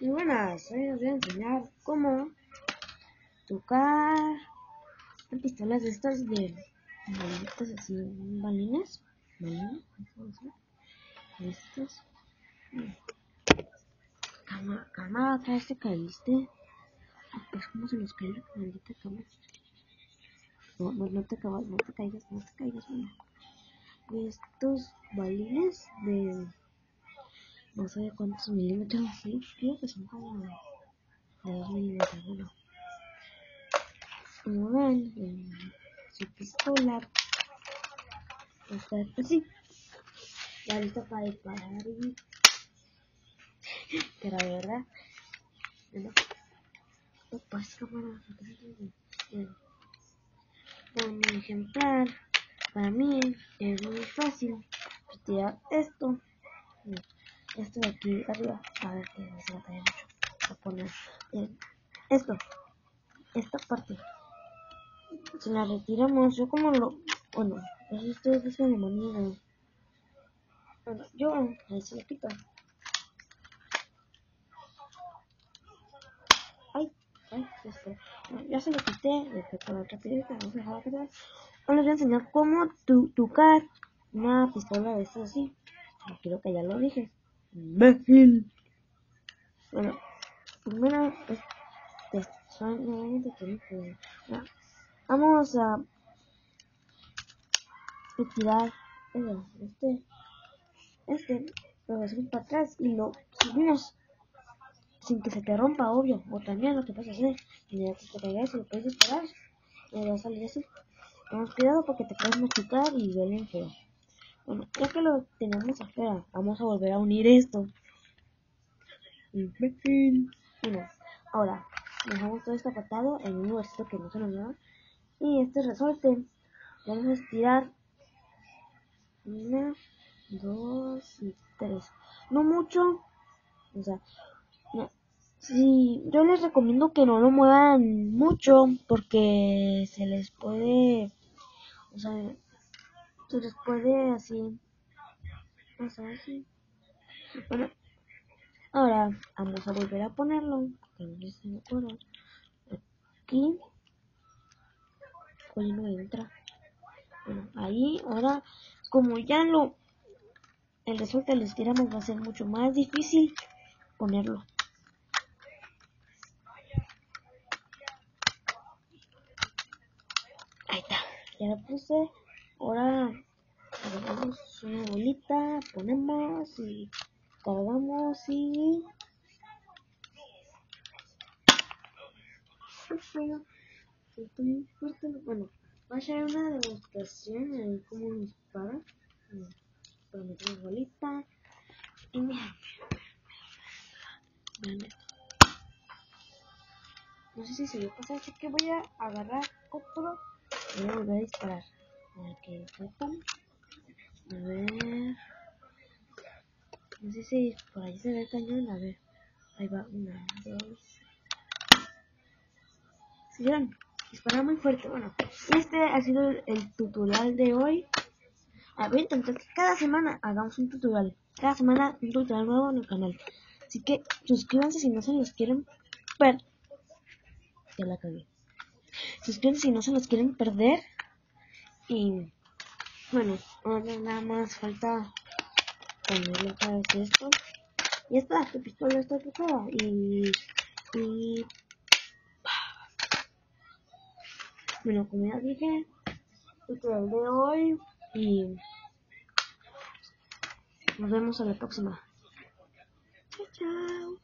Y buenas, hoy os voy a enseñar cómo tocar pistolas de estas de así, balines, balines, estos. Calma, calma, otra vez te caíste. Es como se nos cae maldita cama. No, no, te acabas, no te caigas, no te caigas, De estos balines de no sé cuántos milímetros, sí, creo que son como de 2 milímetros, bueno. Como ven, en su pistola está así, ya lista para disparar y... Pero de verdad, bueno, pues cámara, un ejemplar, para mí es muy fácil. Retirar esto esto de aquí arriba a ver que se batalla mucho. A poner eh, esto esta parte. Si la retiramos yo como lo bueno eso ustedes dicen de manera bueno yo ahí se lo quito. Ay ay este ya se lo quité a la otra piedrita vamos a dejar atrás. Ahora les voy a enseñar cómo tu, tucar una pistola de estas así. Creo que ya lo dije imbécil. Bueno, primero, nuevamente que vamos a retirar este, este, lo hacemos para atrás y lo subimos sin que se te rompa, obvio. O también lo que pasa hacer, y ya te caigas lo puedes disparar, y va a salir así. Ten cuidado porque te puedes machucar y duele feo. Bueno, ya que lo tenemos afuera, vamos a volver a unir esto. Bueno, ahora dejamos todo este apartado en un lugarcito que no se nos da. Y este resorte, vamos a estirar una, dos y tres. No mucho, o sea, no. Sí, yo les recomiendo que no lo muevan mucho porque se les puede, o sea, se les puede así así bueno ahora vamos a volver a ponerlo aquí hoy no entra. Bueno ahí ahora como ya lo el resultado lo estiramos va a ser mucho más difícil ponerlo. Ahí está ya lo puse. Ahora agarramos una bolita ponemos y cargamos y bueno va a ser una demostración de cómo dispara para la bolita. Y mira no sé si se a pasar así que voy a agarrar otro y voy a a disparar sepan. A ver. No sé si por ahí se ve el cañón. A ver. Ahí va. Una, dos. ¿Sí vieron? Dispara muy fuerte. Bueno, este ha sido el tutorial de hoy. A ver, entonces cada semana hagamos un tutorial. Cada semana un tutorial nuevo en el canal. Así que suscríbanse si no se los quieren perder. Ya la cagué. Suscríbanse si no se los quieren perder. Y bueno, ahora nada más falta ponerle otra vez esto. Y está, tu pistola está tocada. Y, y bueno, como ya dije, tutorial de hoy y nos vemos en la próxima. Chao, chao.